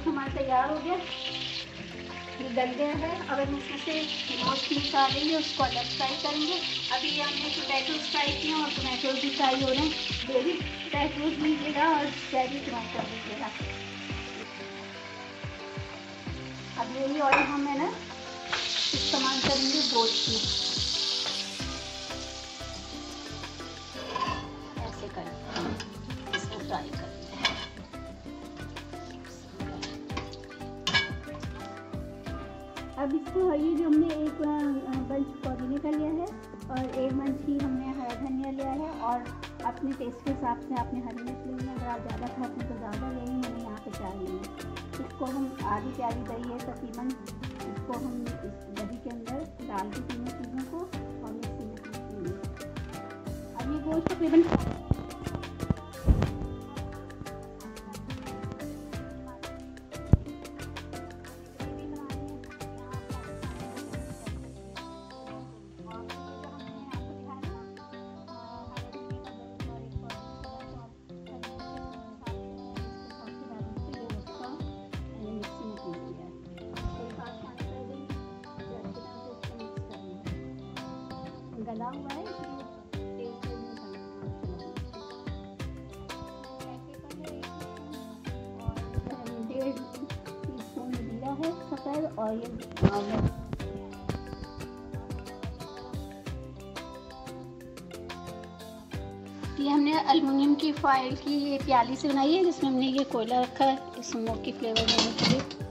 गोश्त हमारा तैयार हो गया। ये गल गया है। अब हम इसमें से गोश्त निकालेंगे, उसको अलग फ्राई करेंगे। अभी हमने टोमेटोज फ्राई किए और टोमेटोज भी फ्राई हो रहे हैं। बेबी टोमेटोज लीजिएगा और चेरी टमाटर लीजिएगा। अब यही ऑयल हम है ना, इस्तेमाल करेंगे गोश्त में। अब इसको ये जो हमने एक बंच पुदीने का लिया है और एक बंच ही हमने हरा धनिया लिया है और अपने टेस्ट के हिसाब से आपने हरी मिर्च लेनी है। अगर आप ज़्यादा खाते हैं तो ज़्यादा लेनी मैंने यहाँ पे चार लेनी इसको हम आधी प्याली दही है तकरीबन। इसको हम इस दही के अंदर डाल के तीनों चीज़ों को और मिक्सी में अब ये गोश्त तकरीबन गला हुआ है और ये ये हमने अल्मीनियम की फॉइल की ये प्याली से बनाई है, जिसमें हमने ये कोयला रखा है स्मोक की फ्लेवर देने के लिए।